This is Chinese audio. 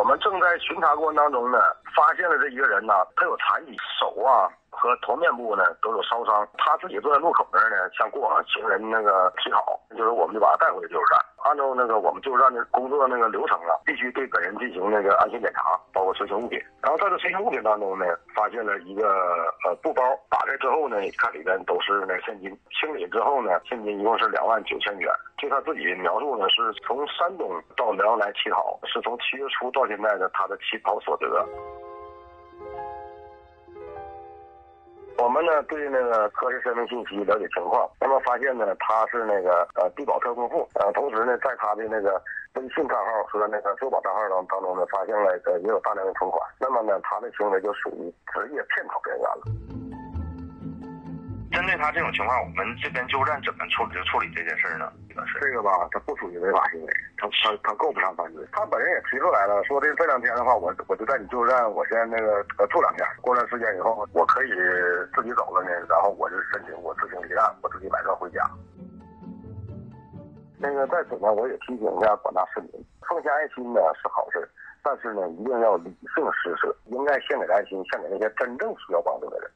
我们正在巡查过程当中呢，发现了这一个人呢，他有残疾，手啊和头面部呢都有烧伤。他自己坐在路口那儿呢，想过往行人那个乞讨，就是我们就把他带回救助站。按照那个我们救助站的工作那个流程啊，必须对本人进行那个安全检查，包括随身物品。然后在这随身物品当中呢，发现了一个呃布包，打开之后呢，看里边都是那现金。清理之后呢，现金一共是两万九千元。据他自己描述呢，是从山东到辽来乞讨，是从七月初到现在的他的乞讨所得。我们呢对那个核实身份信息了解情况，那么发现呢他是那个呃低保特供户，呃同时呢在他的那个微信账号和那个支付宝账号当当中呢发现了呃也有大量的存款，那么呢他的行为就属于职业骗保人员了。针对他这种情况，我们这边救助站怎么处理处理这件事呢？这个吧，他不属于违法行为，他他他够不上犯罪。他本人也提出来了，说这这两天的话，我我就在你救助站，我先那个呃住两天，过段时间以后，我可以自己走了呢，然后我就申请我自行离站，我自己买车回家。那个在此呢，我也提醒一下广大市民，奉献爱心呢是好事，但是呢一定要理性施舍，应该献给爱心，献给那些真正需要帮助的人。